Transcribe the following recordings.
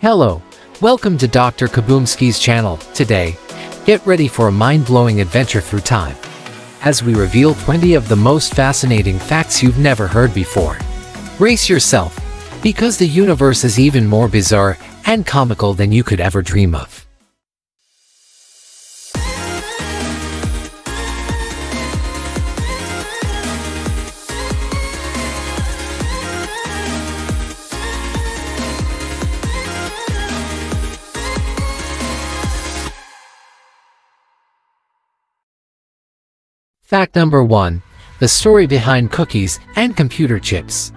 Hello, welcome to Dr. Kaboomski's channel. Today, get ready for a mind-blowing adventure through time as we reveal 20 of the most fascinating facts you've never heard before. Brace yourself, because the universe is even more bizarre and comical than you could ever dream of. Fact number 1. The story behind cookies and computer chips.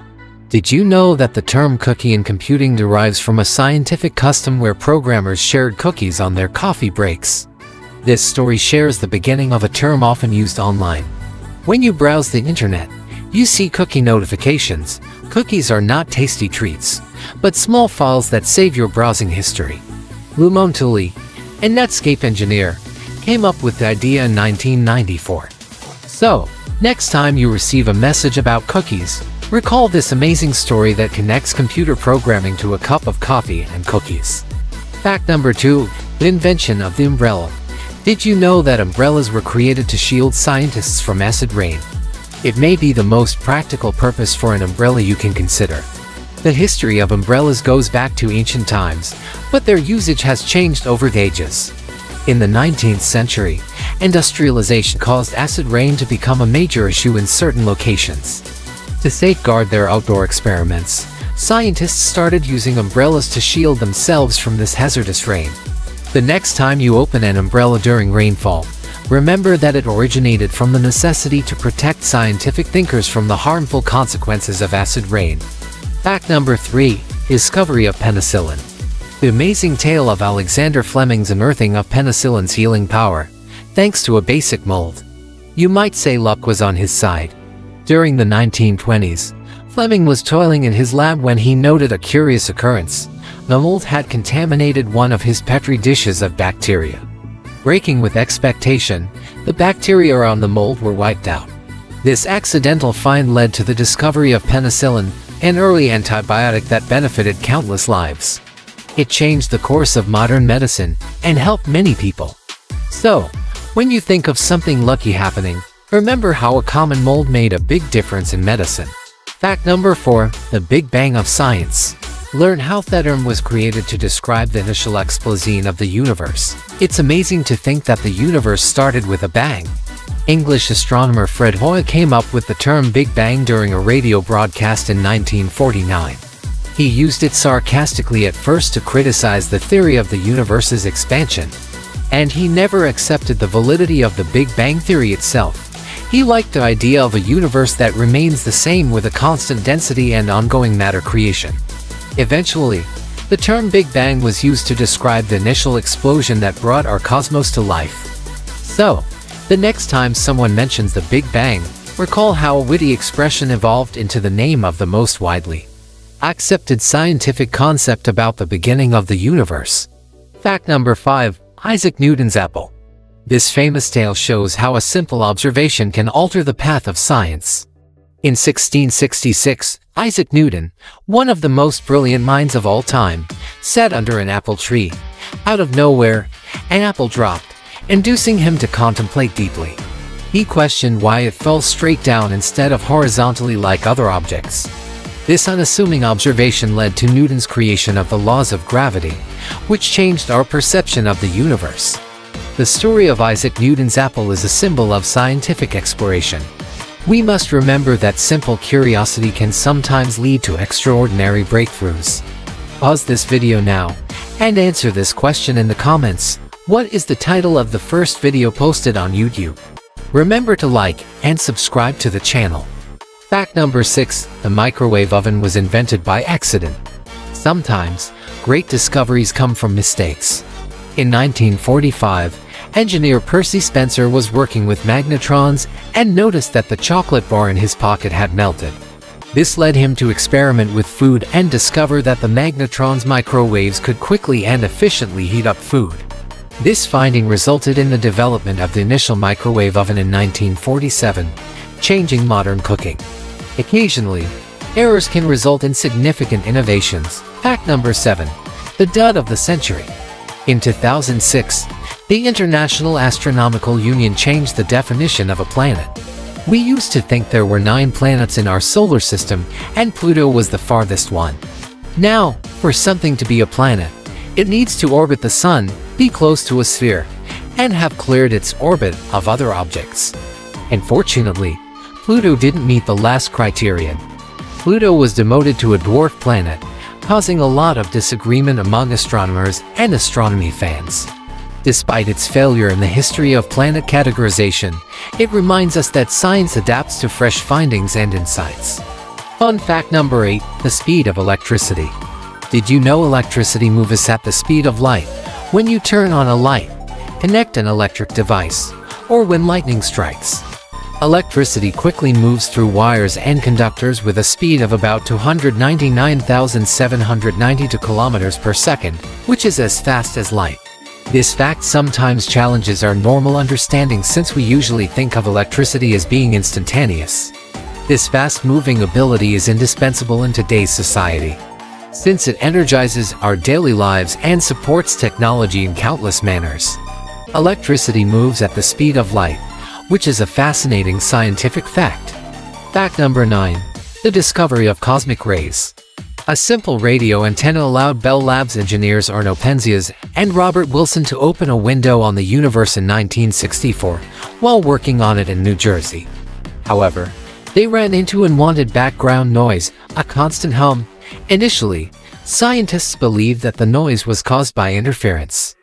Did you know that the term cookie in computing derives from a scientific custom where programmers shared cookies on their coffee breaks? This story shares the beginning of a term often used online. When you browse the internet, you see cookie notifications. Cookies are not tasty treats, but small files that save your browsing history. Lou Montulli, a Netscape engineer, came up with the idea in 1994. So, next time you receive a message about cookies, recall this amazing story that connects computer programming to a cup of coffee and cookies. Fact number 2. The invention of the umbrella. Did you know that umbrellas were created to shield scientists from acid rain? It may be the most practical purpose for an umbrella you can consider. The history of umbrellas goes back to ancient times, but their usage has changed over the ages. In the 19th century, industrialization caused acid rain to become a major issue in certain locations. To safeguard their outdoor experiments, scientists started using umbrellas to shield themselves from this hazardous rain. The next time you open an umbrella during rainfall, remember that it originated from the necessity to protect scientific thinkers from the harmful consequences of acid rain. Fact number 3. Discovery of penicillin. The amazing tale of Alexander Fleming's unearthing of penicillin's healing power thanks to a basic mold. You might say luck was on his side. During the 1920s, Fleming was toiling in his lab when he noted a curious occurrence. The mold had contaminated one of his petri dishes of bacteria. Breaking with expectation, the bacteria around the mold were wiped out. This accidental find led to the discovery of penicillin, an early antibiotic that benefited countless lives. It changed the course of modern medicine and helped many people. So, when you think of something lucky happening, remember how a common mold made a big difference in medicine. Fact number 4. The Big Bang of Science. Learn how the term was created to describe the initial explosion of the universe. It's amazing to think that the universe started with a bang. English astronomer Fred Hoyle came up with the term Big Bang during a radio broadcast in 1949. He used it sarcastically at first to criticize the theory of the universe's expansion, and he never accepted the validity of the Big Bang Theory itself. He liked the idea of a universe that remains the same with a constant density and ongoing matter creation. Eventually, the term Big Bang was used to describe the initial explosion that brought our cosmos to life. So, the next time someone mentions the Big Bang, recall how a witty expression evolved into the name of the most widely accepted scientific concept about the beginning of the universe. Fact number 5. Isaac Newton's apple. This famous tale shows how a simple observation can alter the path of science. In 1666, Isaac Newton, one of the most brilliant minds of all time, sat under an apple tree. Out of nowhere, an apple dropped, inducing him to contemplate deeply. He questioned why it fell straight down instead of horizontally like other objects. This unassuming observation led to Newton's creation of the laws of gravity, which changed our perception of the universe. The story of Isaac Newton's apple is a symbol of scientific exploration. We must remember that simple curiosity can sometimes lead to extraordinary breakthroughs. Pause this video now and answer this question in the comments. What is the title of the first video posted on YouTube? Remember to like and subscribe to the channel. Fact number 6. The microwave oven was invented by accident. Sometimes, great discoveries come from mistakes. In 1945, engineer Percy Spencer was working with magnetrons and noticed that the chocolate bar in his pocket had melted. This led him to experiment with food and discover that the magnetron's microwaves could quickly and efficiently heat up food. This finding resulted in the development of the initial microwave oven in 1947, changing modern cooking. Occasionally, errors can result in significant innovations. Fact number 7. the dud of the century. In 2006, the International Astronomical Union changed the definition of a planet. We used to think there were nine planets in our solar system, and Pluto was the farthest one. Now, for something to be a planet, it needs to orbit the Sun, be close to a sphere, and have cleared its orbit of other objects. Unfortunately, Pluto didn't meet the last criterion. Pluto was demoted to a dwarf planet, causing a lot of disagreement among astronomers and astronomy fans. Despite its failure in the history of planet categorization, it reminds us that science adapts to fresh findings and insights. Fun fact number 8. The speed of electricity. Did you know electricity moves at the speed of light? When you turn on a light, connect an electric device, or when lightning strikes. Electricity quickly moves through wires and conductors with a speed of about 299,792 kilometers per second, which is as fast as light. This fact sometimes challenges our normal understanding since we usually think of electricity as being instantaneous. This fast-moving ability is indispensable in today's society, since it energizes our daily lives and supports technology in countless manners. Electricity moves at the speed of light, which is a fascinating scientific fact. Fact number 9. The discovery of cosmic rays. A simple radio antenna allowed Bell Labs engineers Arno Penzias and Robert Wilson to open a window on the universe in 1964 while working on it in New Jersey. However, they ran into unwanted background noise, a constant hum. Initially, scientists believed that the noise was caused by interference.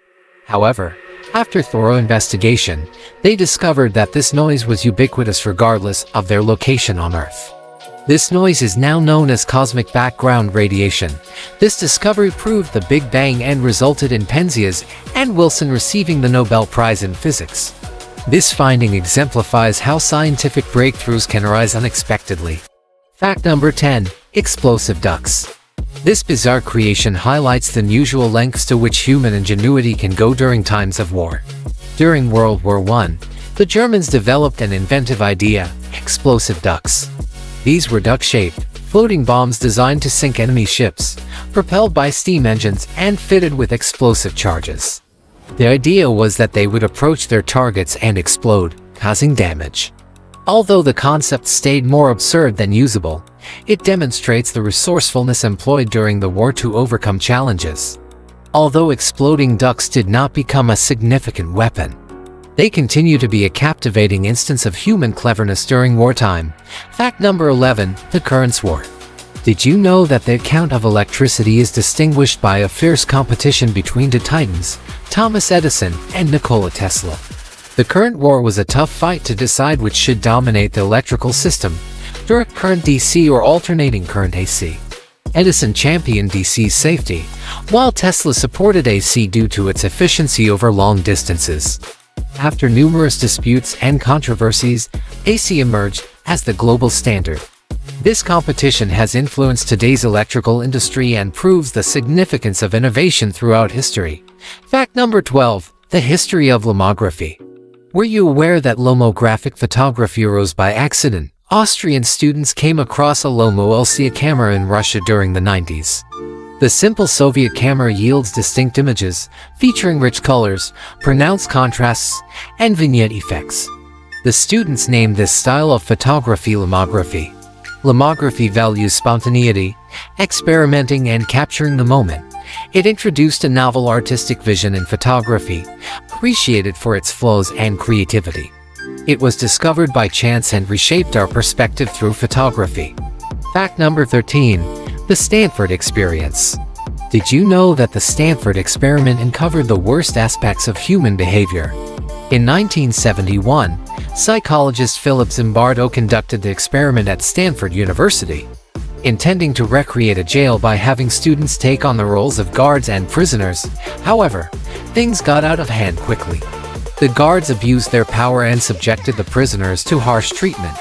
However, after thorough investigation, they discovered that this noise was ubiquitous regardless of their location on Earth. This noise is now known as cosmic background radiation. This discovery proved the Big Bang and resulted in Penzias and Wilson receiving the Nobel Prize in Physics. This finding exemplifies how scientific breakthroughs can arise unexpectedly. Fact number 10. Explosive ducks. This bizarre creation highlights the unusual lengths to which human ingenuity can go during times of war. During World War I, the Germans developed an inventive idea, explosive ducks. These were duck-shaped, floating bombs designed to sink enemy ships, propelled by steam engines and fitted with explosive charges. The idea was that they would approach their targets and explode, causing damage. Although the concept stayed more absurd than usable, it demonstrates the resourcefulness employed during the war to overcome challenges. Although exploding ducks did not become a significant weapon, they continue to be a captivating instance of human cleverness during wartime. Fact number 11. The Currents War. Did you know that the account of electricity is distinguished by a fierce competition between the titans, Thomas Edison and Nikola Tesla? The current war was a tough fight to decide which should dominate the electrical system, direct current DC or alternating current AC. Edison championed DC safety, while Tesla supported AC due to its efficiency over long distances. After numerous disputes and controversies, AC emerged as the global standard. This competition has influenced today's electrical industry and proves the significance of innovation throughout history. Fact number 12. The History of Lomography were you aware that lomographic photography arose by accident? Austrian students came across a Lomo LCA camera in Russia during the 90s. The simple Soviet camera yields distinct images, featuring rich colors, pronounced contrasts, and vignette effects. The students named this style of photography lomography. Lomography values spontaneity, experimenting and capturing the moment. It introduced a novel artistic vision in photography, appreciated for its flows and creativity. It was discovered by chance and reshaped our perspective through photography. Fact number 13. The Stanford Experience. Did you know that the Stanford experiment uncovered the worst aspects of human behavior? In 1971, psychologist Philip Zimbardo conducted the experiment at Stanford University, intending to recreate a jail by having students take on the roles of guards and prisoners. However, Things got out of hand quickly. The guards abused their power and subjected the prisoners to harsh treatment.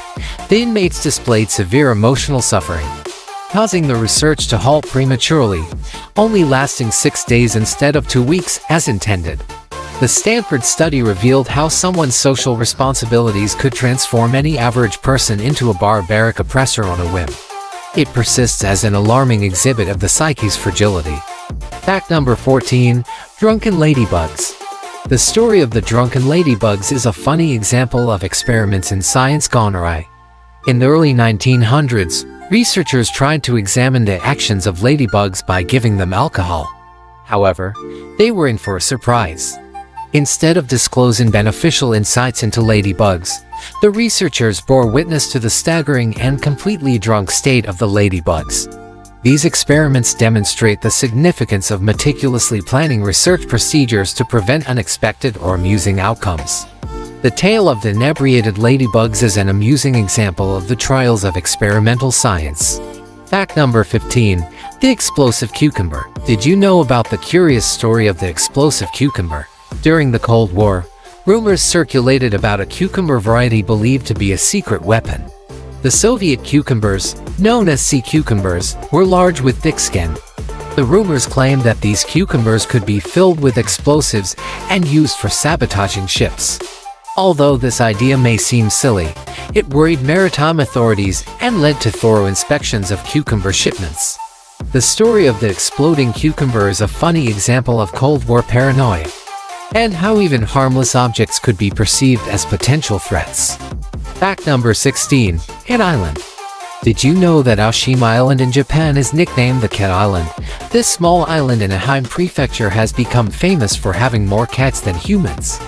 The inmates displayed severe emotional suffering, causing the research to halt prematurely, only lasting six days instead of two weeks as intended. The Stanford study revealed how someone's social responsibilities could transform any average person into a barbaric oppressor on a whim. It persists as an alarming exhibit of the psyche's fragility. Fact number 14. Drunken Ladybugs The story of the drunken ladybugs is a funny example of experiments in science gone awry. In the early 1900s, researchers tried to examine the actions of ladybugs by giving them alcohol. However, they were in for a surprise. Instead of disclosing beneficial insights into ladybugs, the researchers bore witness to the staggering and completely drunk state of the ladybugs. These experiments demonstrate the significance of meticulously planning research procedures to prevent unexpected or amusing outcomes. The tale of the inebriated ladybugs is an amusing example of the trials of experimental science. Fact number 15. The explosive cucumber. Did you know about the curious story of the explosive cucumber? During the Cold War, rumors circulated about a cucumber variety believed to be a secret weapon. The Soviet cucumbers, known as sea cucumbers, were large with thick skin. The rumors claimed that these cucumbers could be filled with explosives and used for sabotaging ships. Although this idea may seem silly, it worried maritime authorities and led to thorough inspections of cucumber shipments. The story of the exploding cucumber is a funny example of Cold War paranoia, and how even harmless objects could be perceived as potential threats. Fact number 16. Cat Island Did you know that Aoshima Island in Japan is nicknamed the Cat Island? This small island in Ehime Prefecture has become famous for having more cats than humans.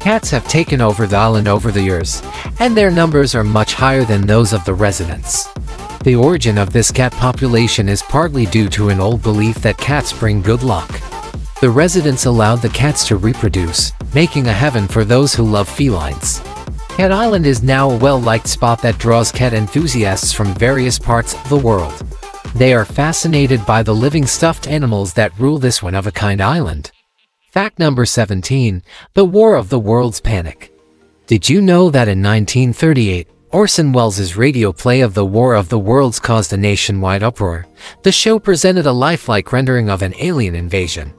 Cats have taken over the island over the years, and their numbers are much higher than those of the residents. The origin of this cat population is partly due to an old belief that cats bring good luck. The residents allowed the cats to reproduce, making a heaven for those who love felines. Cat Island is now a well-liked spot that draws cat enthusiasts from various parts of the world. They are fascinated by the living stuffed animals that rule this one-of-a-kind island. Fact number 17. The War of the Worlds Panic. Did you know that in 1938, Orson Welles' radio play of The War of the Worlds caused a nationwide uproar? The show presented a lifelike rendering of an alien invasion.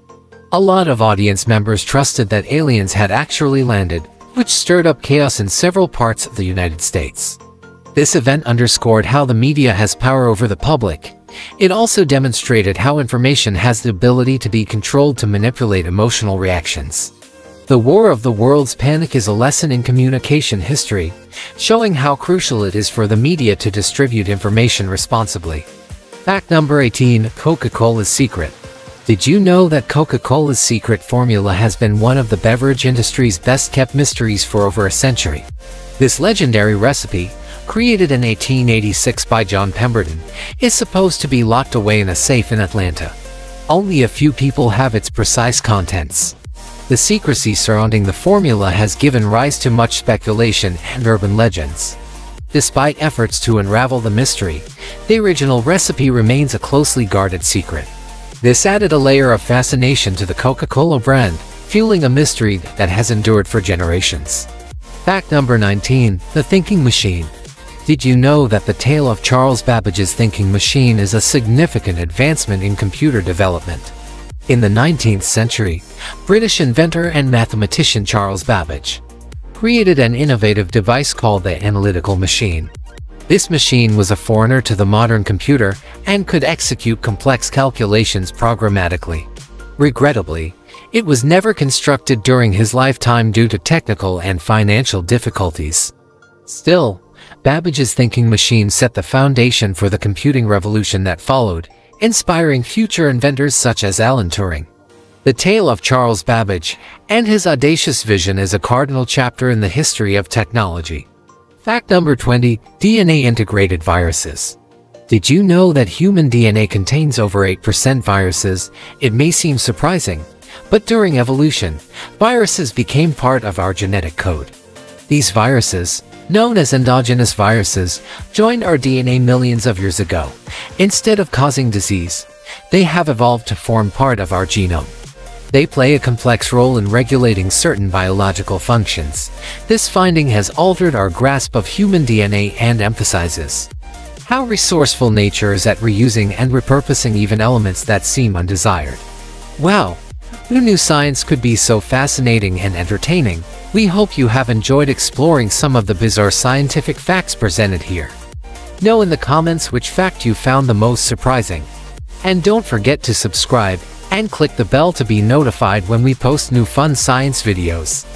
A lot of audience members trusted that aliens had actually landed, which stirred up chaos in several parts of the United States. This event underscored how the media has power over the public, it also demonstrated how information has the ability to be controlled to manipulate emotional reactions. The War of the Worlds Panic is a lesson in communication history, showing how crucial it is for the media to distribute information responsibly. Fact number 18. Coca-Cola's Secret Did you know that Coca-Cola's secret formula has been one of the beverage industry's best-kept mysteries for over a century? This legendary recipe, created in 1886 by John Pemberton, is supposed to be locked away in a safe in Atlanta. Only a few people have its precise contents. The secrecy surrounding the formula has given rise to much speculation and urban legends. Despite efforts to unravel the mystery, the original recipe remains a closely guarded secret. This added a layer of fascination to the Coca-Cola brand, fueling a mystery that has endured for generations. Fact number 19. The Thinking Machine did you know that the tale of Charles Babbage's thinking machine is a significant advancement in computer development? In the 19th century, British inventor and mathematician Charles Babbage created an innovative device called the analytical machine. This machine was a foreigner to the modern computer and could execute complex calculations programmatically. Regrettably, it was never constructed during his lifetime due to technical and financial difficulties. Still, Babbage's thinking machine set the foundation for the computing revolution that followed, inspiring future inventors such as Alan Turing. The tale of Charles Babbage and his audacious vision is a cardinal chapter in the history of technology. Fact number 20. DNA-integrated viruses. Did you know that human DNA contains over 8% viruses? It may seem surprising, but during evolution, viruses became part of our genetic code. These viruses, known as endogenous viruses, joined our DNA millions of years ago. Instead of causing disease, they have evolved to form part of our genome. They play a complex role in regulating certain biological functions. This finding has altered our grasp of human DNA and emphasizes how resourceful nature is at reusing and repurposing even elements that seem undesired. Wow! Who knew science could be so fascinating and entertaining? We hope you have enjoyed exploring some of the bizarre scientific facts presented here. Know in the comments which fact you found the most surprising. And don't forget to subscribe and click the bell to be notified when we post new fun science videos.